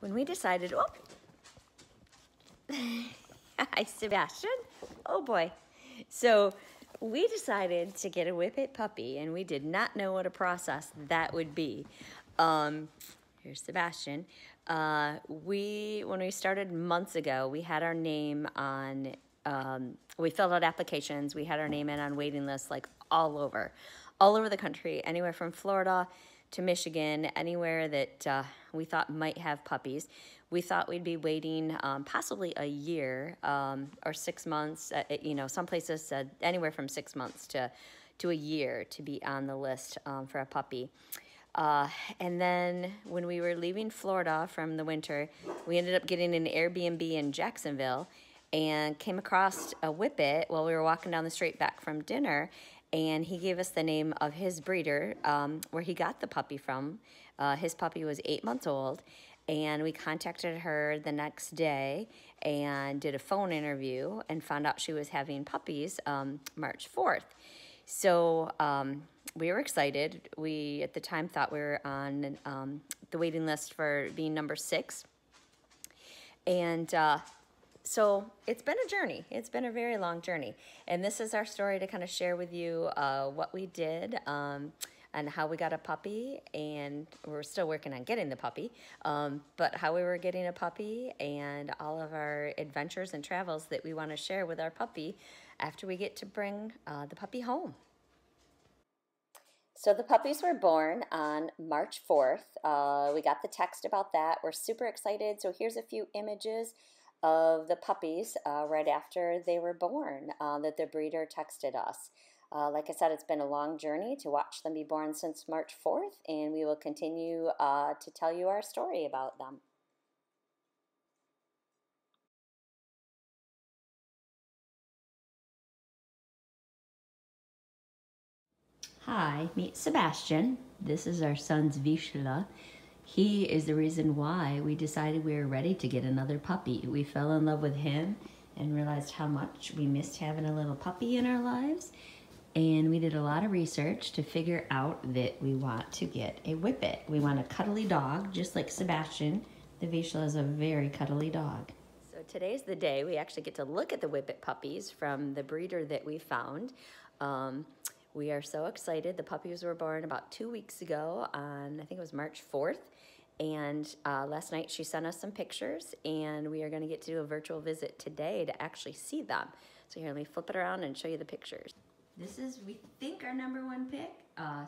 when we decided, oh, hi, Sebastian. Oh boy. So we decided to get a Whippet puppy, and we did not know what a process that would be. Um, here's Sebastian. Uh, we, when we started months ago, we had our name on, um, we filled out applications, we had our name in on waiting lists like all over, all over the country, anywhere from Florida to Michigan, anywhere that uh, we thought might have puppies. We thought we'd be waiting um, possibly a year um, or six months. Uh, you know, some places said anywhere from six months to to a year to be on the list um, for a puppy. Uh, and then when we were leaving Florida from the winter, we ended up getting an Airbnb in Jacksonville and came across a whippet while we were walking down the street back from dinner and he gave us the name of his breeder, um, where he got the puppy from. Uh, his puppy was eight months old, and we contacted her the next day and did a phone interview and found out she was having puppies um, March 4th. So um, we were excited. We, at the time, thought we were on um, the waiting list for being number six. And uh, so it's been a journey. It's been a very long journey. And this is our story to kind of share with you uh, what we did um, and how we got a puppy. And we're still working on getting the puppy, um, but how we were getting a puppy and all of our adventures and travels that we want to share with our puppy after we get to bring uh, the puppy home. So the puppies were born on March 4th. Uh, we got the text about that. We're super excited. So here's a few images of the puppies uh, right after they were born uh, that the breeder texted us. Uh, like I said, it's been a long journey to watch them be born since March 4th, and we will continue uh, to tell you our story about them. Hi, meet Sebastian. This is our son's Vizsla. He is the reason why we decided we were ready to get another puppy. We fell in love with him and realized how much we missed having a little puppy in our lives. And we did a lot of research to figure out that we want to get a whippet. We want a cuddly dog, just like Sebastian. The Vizsla is a very cuddly dog. So today's the day we actually get to look at the whippet puppies from the breeder that we found. Um, we are so excited. The puppies were born about two weeks ago on, I think it was March 4th. And uh, last night she sent us some pictures and we are gonna get to do a virtual visit today to actually see them. So here, let me flip it around and show you the pictures. This is, we think, our number one pick. Uh,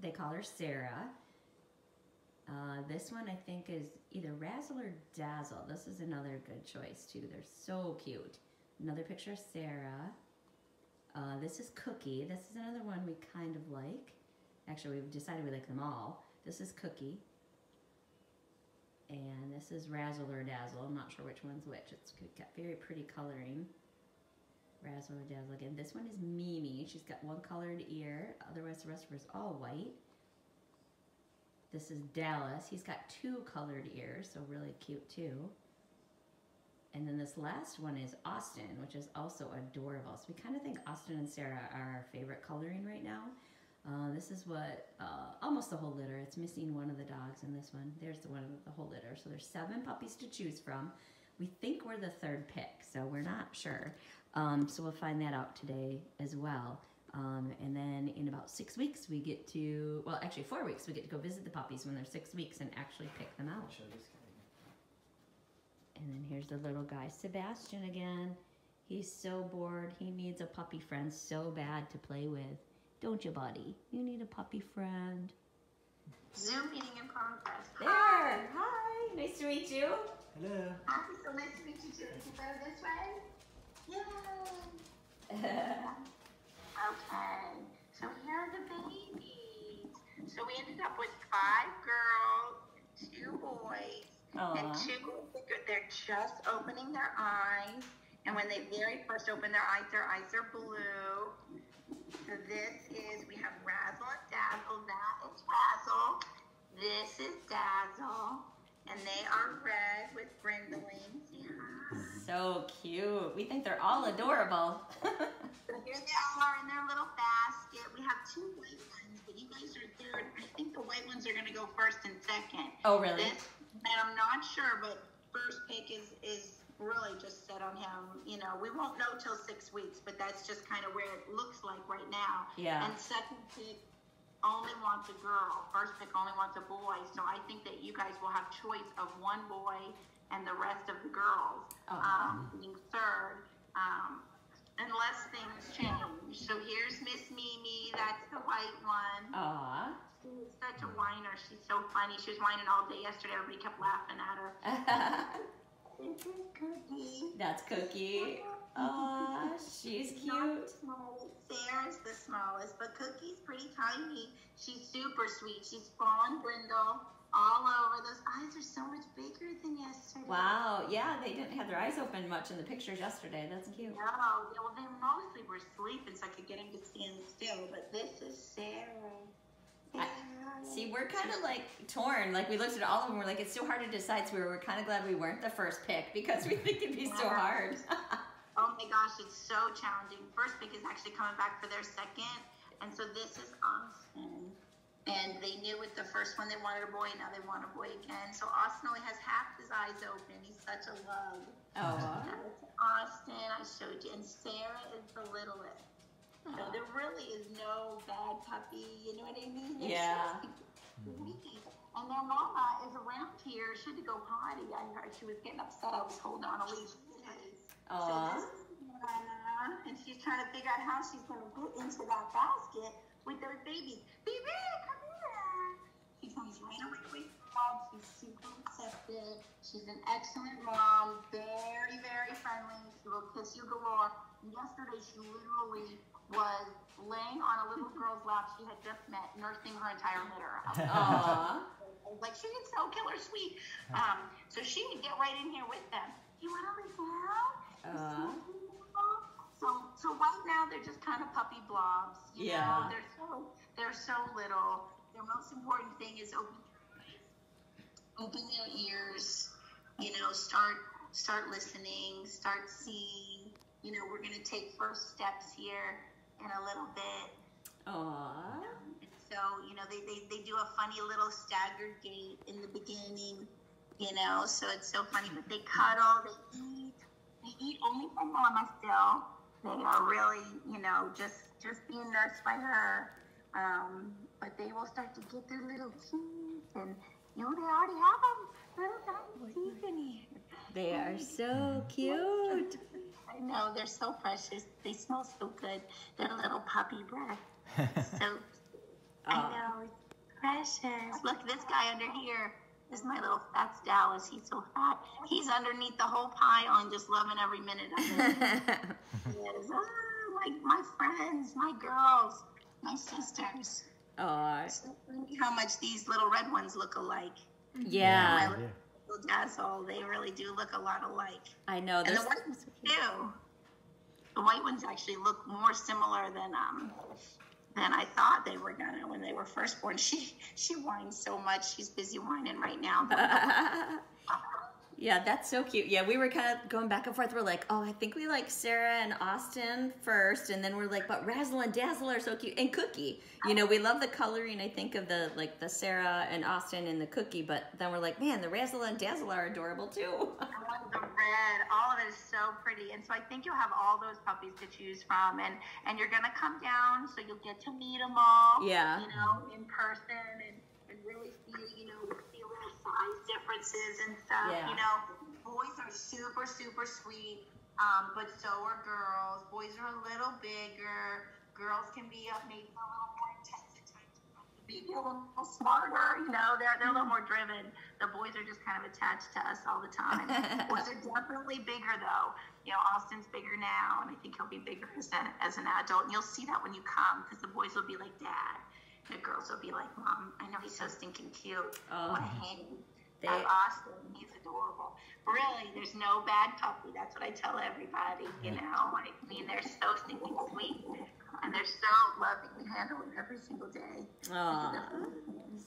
they call her Sarah. Uh, this one I think is either Razzle or Dazzle. This is another good choice too. They're so cute. Another picture of Sarah. Uh, this is Cookie. This is another one we kind of like. Actually, we've decided we like them all. This is Cookie. And this is Razzle or Dazzle. I'm not sure which one's which. It's got very pretty coloring. Razzle or Dazzle again. This one is Mimi. She's got one colored ear. Otherwise, the rest of her is all white. This is Dallas. He's got two colored ears, so really cute too. And then this last one is Austin, which is also adorable. So we kind of think Austin and Sarah are our favorite coloring right now. Uh, this is what, uh, almost the whole litter. It's missing one of the dogs in this one. There's the one with the whole litter. So there's seven puppies to choose from. We think we're the third pick, so we're not sure. Um, so we'll find that out today as well. Um, and then in about six weeks, we get to, well, actually four weeks, we get to go visit the puppies when they're six weeks and actually pick them out. And then here's the little guy, Sebastian again. He's so bored. He needs a puppy friend so bad to play with. Don't you, buddy? You need a puppy friend. Zoom meeting in progress. There. Hi. Hi. Nice to meet you. Hello. Hi, so nice to meet you too. Can you go this way? Yay. okay. So here are the babies. So we ended up with five girls, two boys, Aww. and two. girls. They're just opening their eyes. And when they very first open their eyes, their eyes are blue. So this is, we have Razzle and Dazzle. That is Razzle. This is Dazzle. And they are red with brindling. Yeah. So cute. We think they're all adorable. So here they are in their little basket. We have two white ones, but you guys are third. I think the white ones are going to go first and second. oh, really? This just set on him. You know, we won't know till six weeks, but that's just kind of where it looks like right now. Yeah. And second pick only wants a girl. First pick only wants a boy. So I think that you guys will have choice of one boy and the rest of the girls Uh-huh. um, being third. Um, unless things change. So here's Miss Mimi. That's the white one. Aw. She's such a whiner. She's so funny. She was whining all day yesterday. Everybody kept laughing at her. Cookie. That's Cookie. Aw, she's cute. Sarah's the smallest, but Cookie's pretty tiny. She's super sweet. She's fawn brindle all over. Those eyes are so much bigger than yesterday. Wow, yeah, they didn't have their eyes open much in the pictures yesterday. That's cute. No, yeah, well, they mostly were sleeping, so I could get them to stand still. But this is Sarah. I- See, we're kind of like torn. Like we looked at all of them, we're like, it's so hard to decide. So we were kind of glad we weren't the first pick because we think it'd be so hard. Oh my gosh, it's so challenging. First pick is actually coming back for their second, and so this is Austin. And they knew with the first one they wanted a boy, now they want a boy again. So Austin only has half his eyes open. He's such a love. oh, Austin, I showed you, and Sarah is the littlest. So there really is no bad puppy. You know what I mean? Yeah. so. And their mama is around here. She had to go potty. I heard she was getting upset. I was holding on a leash. So Aw. Nana, and she's trying to figure out how she's going to get into that basket with those babies. Baby, come here. She comes right away with mom. She's super receptive. She's an excellent mom, very, very friendly. She will kiss you galore. Yesterday, she literally was laying on a little girl's lap she had just met, nursing her entire litter. I was Aw. like she is so killer sweet. Um, so she would get right in here with them. You want to lay down? So, so right now they're just kind of puppy blobs. You Yeah. Know? They're so they're so little. Their most important thing is open open their ears. You know, start start listening. Start seeing. You know, we're gonna take first steps here in a little bit. Aw. And so, you know, they, they, they do a funny little staggered gait in the beginning, you know, so it's so funny. But they cuddle, they eat. They eat only from mama still. They are really, you know, just just being nursed by her. Um, but they will start to get their little teeth, and you know, they already have them little tiny teeth in here. They are so cute. I know they're so precious. They smell so good. Their little puppy breath. So I know, it's precious. Look, this guy under here is my little Fats Dallas. He's so fat. He's underneath the whole pile and just loving every minute of it. He is, ah, my, my friends, my girls, my sisters. Aw. So how much these little red ones look alike. Yeah, My little dazzle, they really do look a lot alike. I know. And the white ones too. The white ones actually look more similar than um than I thought they were gonna when they were first born. She she whines so much. She's busy whining right now. yeah, that's so cute. Yeah, we were kind of going back and forth. We're like, oh, I think we like Sarah and Austin first, and then we're like, but Razzle and Dazzle are so cute, and Cookie. You know, we love the coloring. I think of the like the Sarah and Austin and the Cookie, but then we're like, man, the Razzle and Dazzle are adorable too. I love oh, the red. All of it is so pretty. And so I think you'll have all those puppies to choose from. And and you're gonna come down, so you'll get to meet them all. Yeah. You know, in person and, and really see, you know, size differences and stuff. Yeah. You know, boys are super, super sweet. Um, but so are girls. Boys are a little bigger. Girls can be up maybe a little more intense at times. Maybe a little smarter, you know, they're, they're a little more driven. The boys are just kind of attached to us all the time. boys are definitely bigger though. You know, Austin's bigger now, and I think he'll be bigger as an, as an adult. And you'll see that when you come, because the boys will be like dad. The girls will be like, Mom, I know he's so stinking cute. Oh. What a handy. They- Austin, he's adorable. Really, there's no bad puppy. That's what I tell everybody, you know. I mean, they're so stinking sweet. And they're so loving and handling every single day. Aw,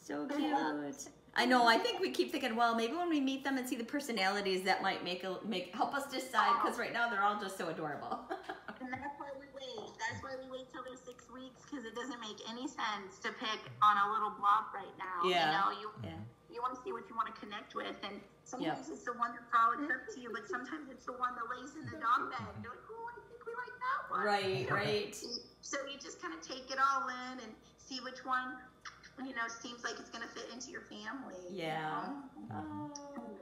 so cute. I know. I think we keep thinking, well, maybe when we meet them and see the personalities, that might make a make help us decide. Because oh. right now they're all just so adorable. weeks because it doesn't make any sense to pick on a little blob right now. Yeah. You know, you yeah. you want to see what you want to connect with, and sometimes it's the one that's followed up to you, but sometimes it's the one that lays in the dog bed. You're like, oh, I think we like that one. Right, You know? right. So you just kind of take it all in and see which one, you know, seems like it's going to fit into your family. you Yeah. know? Oh,